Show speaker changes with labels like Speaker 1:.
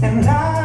Speaker 1: and I